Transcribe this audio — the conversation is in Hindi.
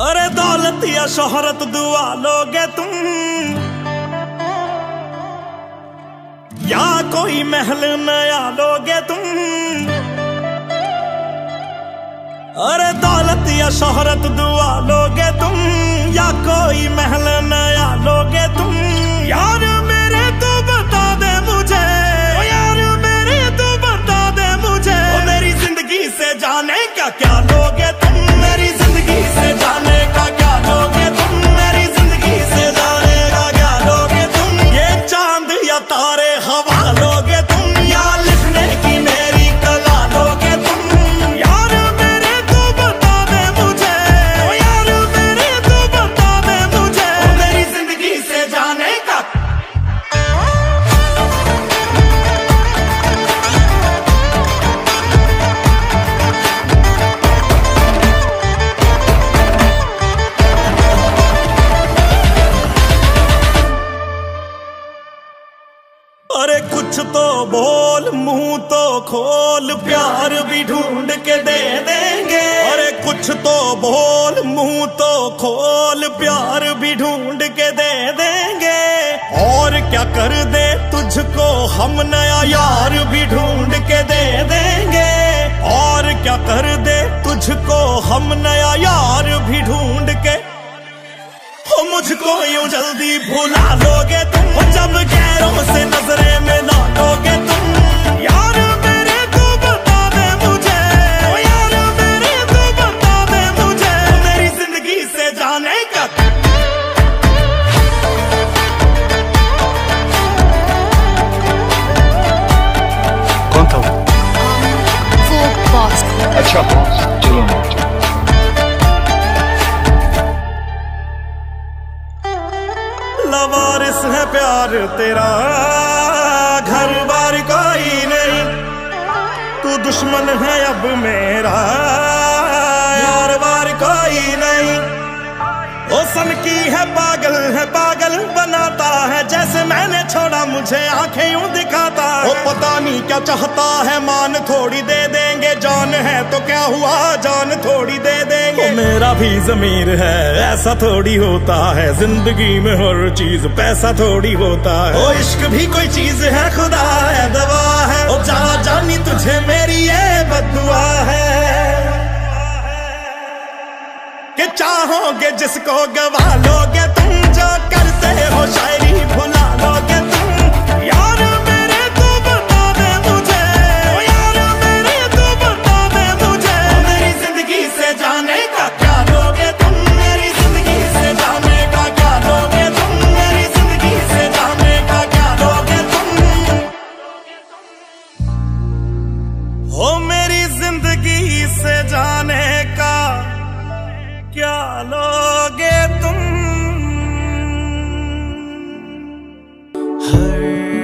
अरे दौलत या शोहरत दुआ लोगे तुम। या कोई महल नया लोगे तुम। अरे दौलत या शोहरत दुआ लोगे कुछ तो बोल, मुँह तो खोल, प्यार भी ढूंढ के दे देंगे। अरे कुछ तो बोल, मुँह तो खोल, प्यार भी ढूंढ के दे देंगे। और क्या कर दे तुझको हम नया यार भी ढूंढ के दे देंगे। और क्या कर दे तुझको हम नया यार भी ढूंढ के हो मुझको यूँ जल्दी भुला लोगे तुम जब गैरों से नजरे में लौटोगे तुम। यार मेरे को बता दे मुझे। ओ यार मेरे को बता दे मुझे। मेरी ज़िंदगी से जाने का कौन था वो? वो बॉस अच्छा चलो। लवारिस है प्यार तेरा। घर बार कोई नहीं, तू दुश्मन है अब मेरा। यार बार कोई नहीं ओ सन की है पागल है पागल, बनाता है जैसे मैंने छोड़ा, मुझे आँखें यूँ दिखाता है। ओ पता नहीं क्या चाहता है, मान थोड़ी दे देंगे, जान है तो क्या हुआ, जान थोड़ी दे ओ मेरा भी जमीर है। ऐसा थोड़ी होता है। ज़िंदगी में हर चीज़ पैसा थोड़ी होता है। ओ, इश्क भी कोई चीज़ है, खुदा है, दवा है। ओ, जा, जानी तुझे मेरी ये बदुआ है। कि चाहोगे जिसको गवा लोगे जो day.